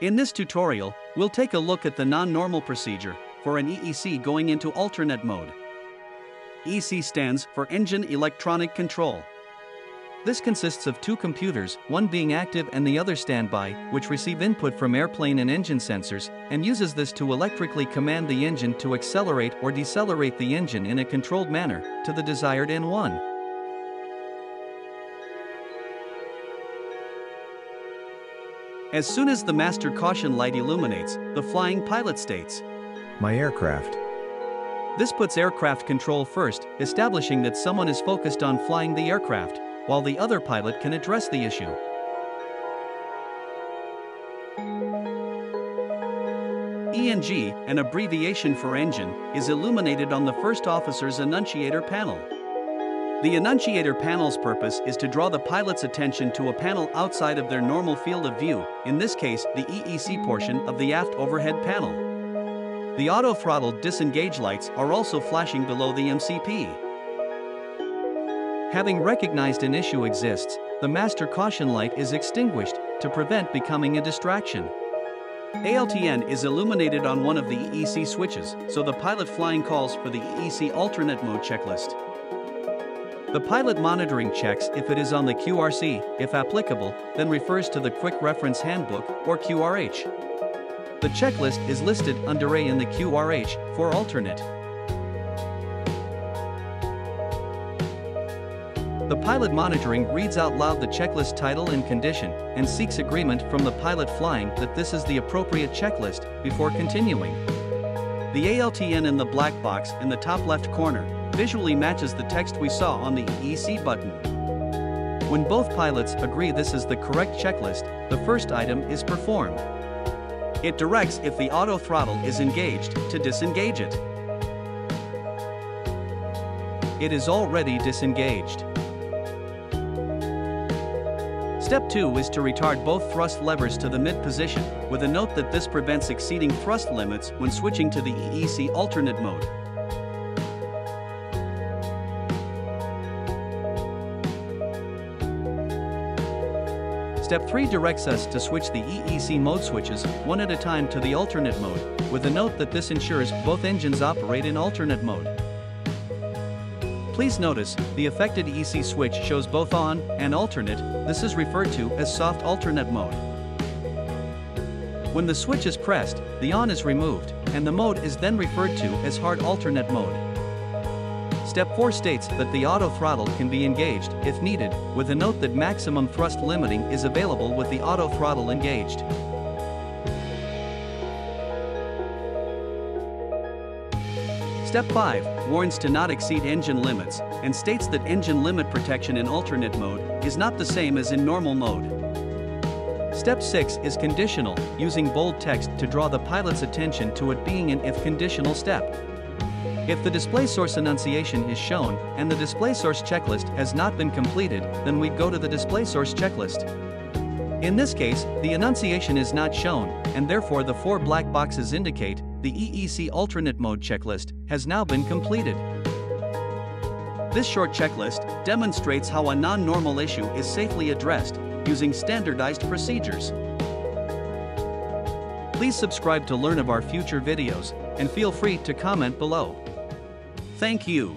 In this tutorial, we'll take a look at the non-normal procedure for an EEC going into alternate mode. EEC stands for Engine Electronic Control. This consists of two computers, one being active and the other standby, which receive input from airplane and engine sensors, and uses this to electrically command the engine to accelerate or decelerate the engine in a controlled manner to the desired N1. As soon as the master caution light illuminates, the flying pilot states, My aircraft. This puts aircraft control first, establishing that someone is focused on flying the aircraft, while the other pilot can address the issue. ENG, an abbreviation for engine, is illuminated on the first officer's annunciator panel. The annunciator panel's purpose is to draw the pilot's attention to a panel outside of their normal field of view, in this case, the EEC portion of the aft overhead panel. The auto throttle disengage lights are also flashing below the MCP. Having recognized an issue exists, the master caution light is extinguished to prevent becoming a distraction. ALTN is illuminated on one of the EEC switches, so the pilot flying calls for the EEC alternate mode checklist. The pilot monitoring checks if it is on the QRC, if applicable, then refers to the Quick Reference Handbook, or QRH. The checklist is listed under A in the QRH for alternate. The pilot monitoring reads out loud the checklist title and condition and seeks agreement from the pilot flying that this is the appropriate checklist before continuing. The ALTN in the black box in the top left corner visually matches the text we saw on the EEC button. When both pilots agree this is the correct checklist, the first item is performed. It directs if the auto throttle is engaged to disengage it. It is already disengaged. Step 2 is to retard both thrust levers to the mid position, with a note that this prevents exceeding thrust limits when switching to the EEC alternate mode. Step 3 directs us to switch the EEC mode switches one at a time to the alternate mode, with a note that this ensures both engines operate in alternate mode. Please notice, the affected EEC switch shows both on and alternate, this is referred to as soft alternate mode. When the switch is pressed, the on is removed, and the mode is then referred to as hard alternate mode. Step 4 states that the auto throttle can be engaged, if needed, with a note that maximum thrust limiting is available with the auto throttle engaged. Step 5 warns to not exceed engine limits and states that engine limit protection in alternate mode is not the same as in normal mode. Step 6 is conditional, using bold text to draw the pilot's attention to it being an if conditional step. If the display source annunciation is shown and the display source checklist has not been completed, then we'd go to the display source checklist. In this case, the annunciation is not shown, and therefore the four black boxes indicate the EEC alternate mode checklist has now been completed. This short checklist demonstrates how a non-normal issue is safely addressed using standardized procedures. Please subscribe to learn of our future videos, and feel free to comment below. Thank you.